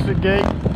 exit gate.